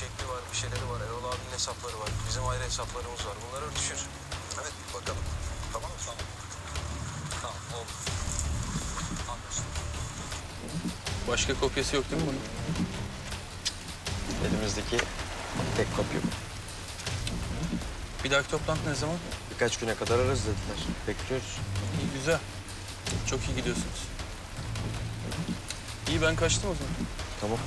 şekli var, bir şeyleri var. Erol abinin hesapları var. Bizim ayrı hesaplarımız var. Bunları düşür. Evet bakalım. Tamam mı? Tamam. Tamam, oldu. Anlaşıldı. Başka kopyası yok değil mi bunun? Elimizdeki tek kopya bu. Bir dahaki toplantı ne zaman? Birkaç güne kadar ararız dediler. Bekliyoruz. İyi, güzel. Çok iyi gidiyorsunuz. İyi, ben kaçtım o zaman. Tamam.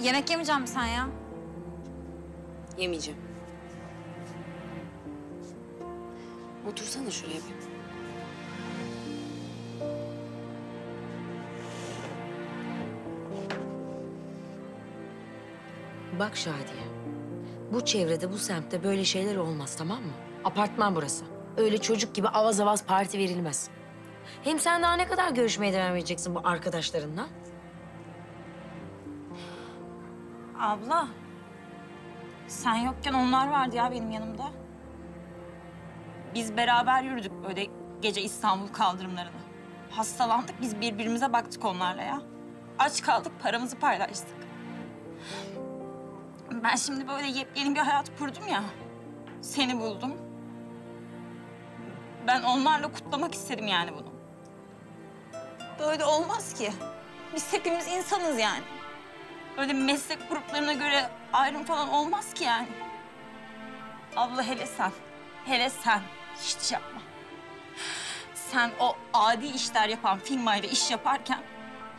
Yemek yemeyecek misin sen ya? Yemeyeceğim. Otursana şuraya bir. Bak Şadiye. Bu çevrede, bu semtte böyle şeyler olmaz tamam mı? Apartman burası. Öyle çocuk gibi avaz avaz parti verilmez. Hem sen daha ne kadar görüşmeye devam edeceksin bu arkadaşlarınla? Abla. Sen yokken onlar vardı ya benim yanımda. Biz beraber yürüdük böyle gece İstanbul kaldırımlarını. Hastalandık biz birbirimize baktık onlarla ya. Aç kaldık paramızı paylaştık. Ben şimdi böyle yepyeni bir hayat kurdum ya. Seni buldum. Ben onlarla kutlamak istedim yani bunu. Böyle olmaz ki. Biz hepimiz insanız yani. Öyle meslek gruplarına göre ayrım falan olmaz ki yani. Abla hele sen, hele sen hiç yapma. Sen o adi işler yapan firmayla iş yaparken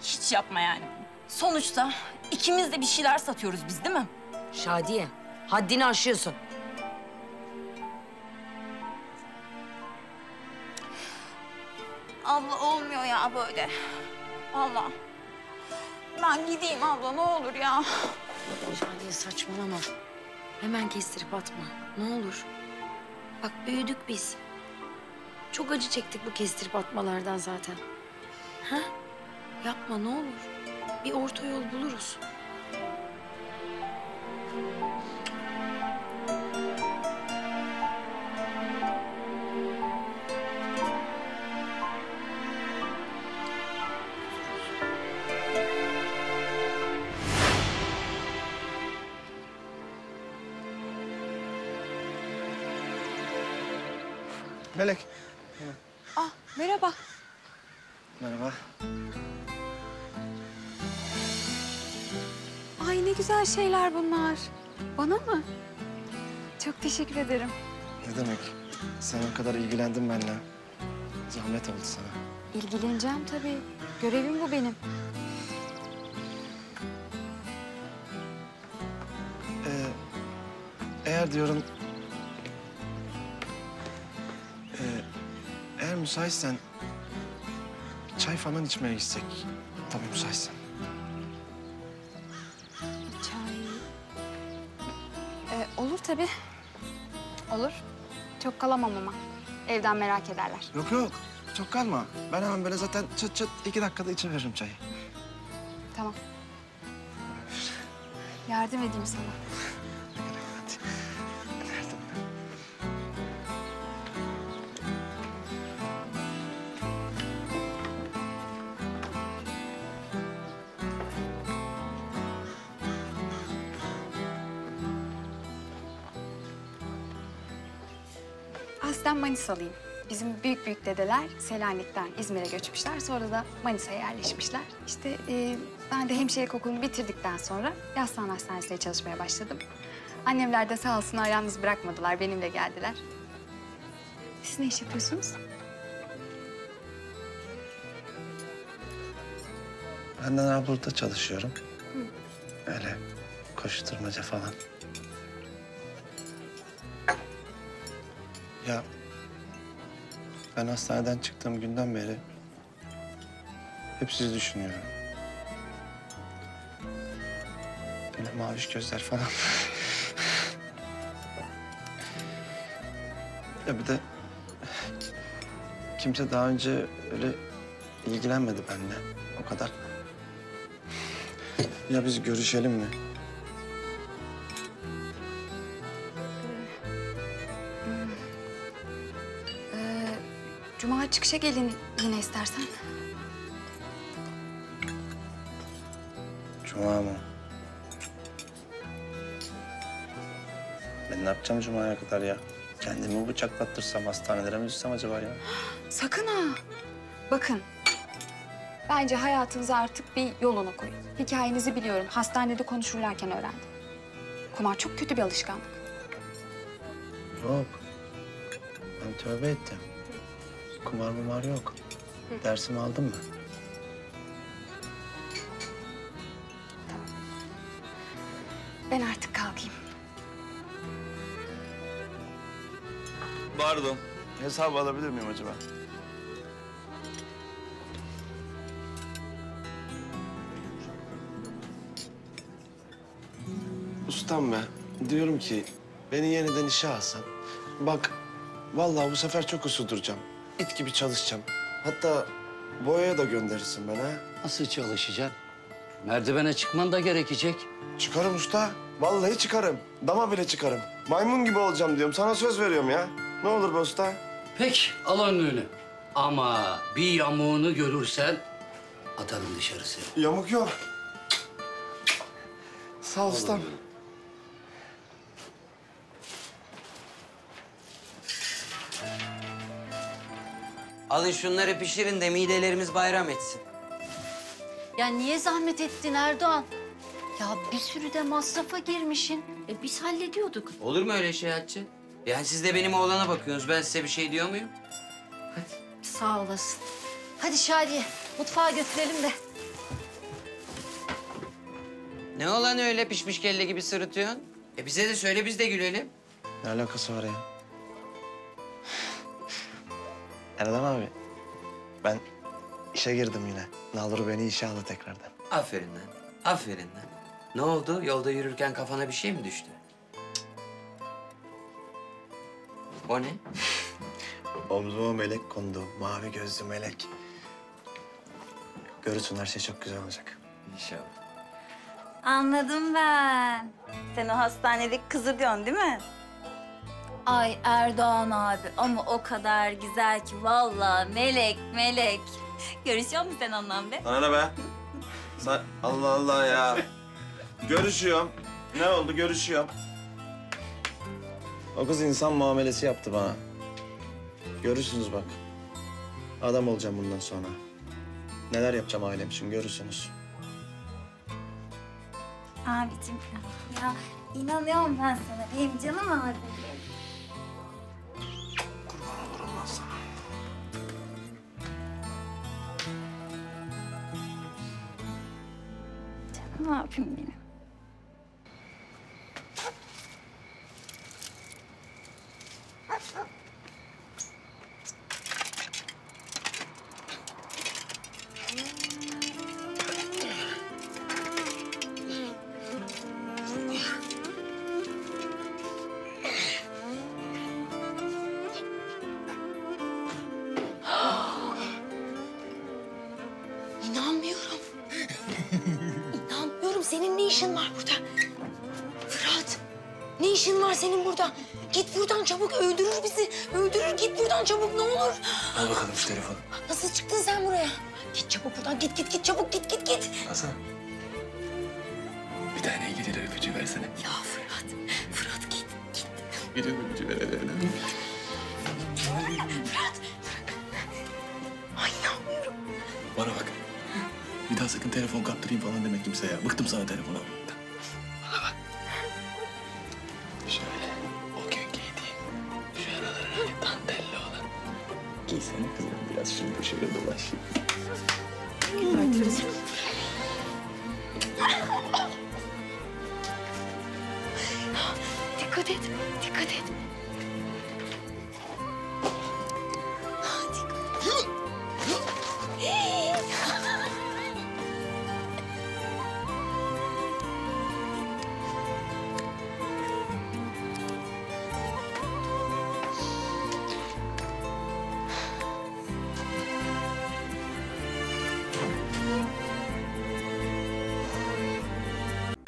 hiç yapma yani. Sonuçta ikimiz de bir şeyler satıyoruz biz değil mi? Şadiye, haddini aşıyorsun. Abla olmuyor ya böyle. Allah. Ben gideyim abla ne olur ya. Şadiye saçmalama. Hemen kestirip atma. Ne olur. Bak büyüdük biz. Çok acı çektik bu kestirip atmalardan zaten. Ha? Yapma ne olur. Bir orta yol buluruz. Melek. Ah merhaba. Merhaba. Ay ne güzel şeyler bunlar. Bana mı? Çok teşekkür ederim. Ne demek? Sen o kadar ilgilendin benimle. Zahmet oldu sana. İlgileneceğim tabii. Görevim bu benim. Ee, eğer diyorum... müsaitsen... Çay falan içmeye gitsek. Tabii müsaitsen. Çay. Ee, olur tabii. Olur. Çok kalamam ama. Evden merak ederler. Yok yok. Çok kalma. Ben hemen böyle zaten çıt çıt iki dakikada içiveririm çayı. Tamam. Yardım edeyim sana. Aslen Manisalıyım. Bizim büyük büyük dedeler Selanik'ten İzmir'e göçmüşler. Sonra da Manisa'ya yerleşmişler. İşte e, ben de hemşirelik okulunu bitirdikten sonra Yaslan Hastanesi'nde çalışmaya başladım. Annemler de sağ olsunlar yalnız bırakmadılar. Benimle geldiler. Siz ne iş yapıyorsunuz? Ben de burada çalışıyorum. Öyle koşturmaca falan. Ya ben hastaneden çıktığım günden beri hep sizi düşünüyorum. Böyle maviş gözler falan. ya bir de kimse daha önce öyle ilgilenmedi benimle o kadar. Ya biz görüşelim mi? Çıkışa gelin yine istersen. Cuma mı? Ben ne yapacağım Cuma'ya kadar ya? Kendimi bıçaklattırsam, hastanelere mi düşsem acaba ya? Sakın ha. Bakın. Bence hayatınıza artık bir yolunu koyun. Hikayenizi biliyorum. Hastanede konuşurlarken öğrendim. Kumar çok kötü bir alışkanlık. Yok. Ben tövbe ettim. Kumar mumar yok. Dersimi aldım mı? Ben artık kalkayım. Pardon. Hesabı alabilir miyim acaba? Ustam be, diyorum ki beni yeniden işe alsan. Bak, vallahi bu sefer çok usul duracağım. İt gibi çalışacağım. Hatta boyaya da gönderirsin beni ha. Nasıl çalışacaksın? Merdivene çıkman da gerekecek. Çıkarım usta. Vallahi çıkarım. Dama bile çıkarım. Maymun gibi olacağım diyorum. Sana söz veriyorum ya. Ne olur be usta. Peki al önlüğünü. Ama bir yamuğunu görürsen atarım dışarı seni. Yamuk yok. Sağ ol ustam. Alın şunları pişirin de midelerimiz bayram etsin. Ya niye zahmet ettin Erdoğan? Ya bir sürü de masrafa girmişsin. E biz hallediyorduk. Olur mu öyle şey Hatice? Yani siz de benim oğlana bakıyorsunuz. Ben size bir şey diyor muyum? Sağ olasın. Hadi Şadiye mutfağa götürelim de. Ne olan öyle pişmiş kelle gibi sırıtıyorsun? E bize de söyle biz de gülelim. Ne alakası var ya? Erdem abi, ben işe girdim yine. Nalur beni işe aldı tekrardan. Aferin lan. Aferin lan. Ne oldu? Yolda yürürken kafana bir şey mi düştü? O ne? Omzuma melek kondu, mavi gözlü melek. Görürsün her şey çok güzel olacak. İnşallah. Anladım ben. Sen o hastanedeki kızı diyorsun değil mi? Ay Erdoğan abi ama o kadar güzel ki vallahi melek melek. Görüşüyor musun sen onunla be? Sana ne be? Sen, Allah Allah ya. Görüşüyorum. Ne oldu görüşüyorum. O kız insan muamelesi yaptı bana. Görürsünüz bak. Adam olacağım bundan sonra. Neler yapacağım ailem için görürsünüz. Abicim ya inanıyorum ben sana. Benim canım abim. Canım abim benim. İnanmıyorum. İşin var burada? Fırat, ne işin var senin burada? Git buradan çabuk öldürür bizi. Öldürür git buradan çabuk ne olur. Al bakalım şu telefonu. Nasıl çıktın sen buraya? Git çabuk buradan git git git çabuk git git git. Hasan. Bir tane İngilizce öpücüğü versene. Ya Fırat, Fırat git git. Gidiyor öpücüğü ver hadi. Sakın telefon kaptırayım falan deme kimseye. Bıktım sana telefonu almaktan. Bana bak. Şöyle o gün giydiğin şu hani dantelli olan. Giysene kızım biraz şurada şöyle dolaşayım. Dikkat et, dikkat et.